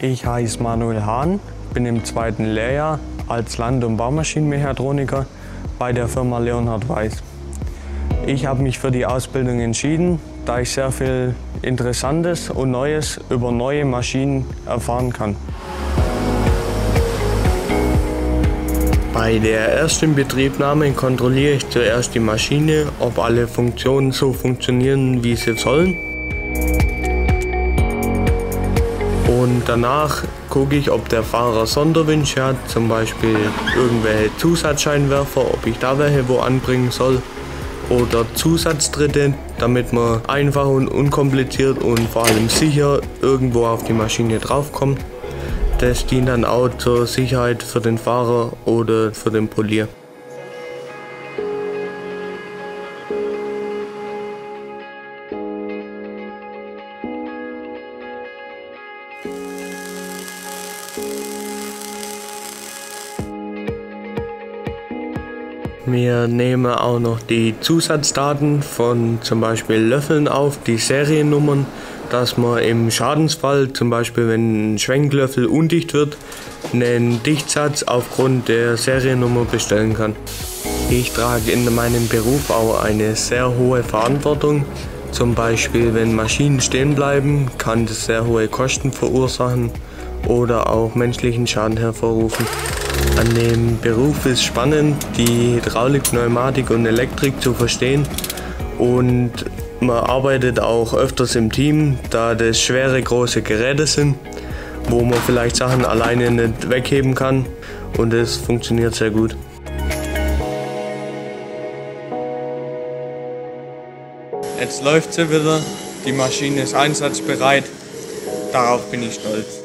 Ich heiße Manuel Hahn, bin im zweiten Lehrjahr als Land- und Baumaschinenmechatroniker bei der Firma Leonhard Weiß. Ich habe mich für die Ausbildung entschieden, da ich sehr viel Interessantes und Neues über neue Maschinen erfahren kann. Bei der ersten Betriebnahme kontrolliere ich zuerst die Maschine, ob alle Funktionen so funktionieren, wie sie sollen. Und danach gucke ich, ob der Fahrer Sonderwünsche hat, zum Beispiel irgendwelche Zusatzscheinwerfer, ob ich da welche wo anbringen soll. Oder Zusatztritte, damit man einfach und unkompliziert und vor allem sicher irgendwo auf die Maschine draufkommt. Das dient dann auch zur Sicherheit für den Fahrer oder für den Polier. Wir nehmen auch noch die Zusatzdaten von zum Beispiel Löffeln auf, die Seriennummern, dass man im Schadensfall, zum Beispiel wenn ein Schwenklöffel undicht wird, einen Dichtsatz aufgrund der Seriennummer bestellen kann. Ich trage in meinem Beruf auch eine sehr hohe Verantwortung. Zum Beispiel, wenn Maschinen stehen bleiben, kann das sehr hohe Kosten verursachen oder auch menschlichen Schaden hervorrufen. An dem Beruf ist spannend, die Hydraulik, Pneumatik und Elektrik zu verstehen und man arbeitet auch öfters im Team, da das schwere große Geräte sind, wo man vielleicht Sachen alleine nicht wegheben kann und es funktioniert sehr gut. Jetzt läuft sie wieder, die Maschine ist einsatzbereit, darauf bin ich stolz.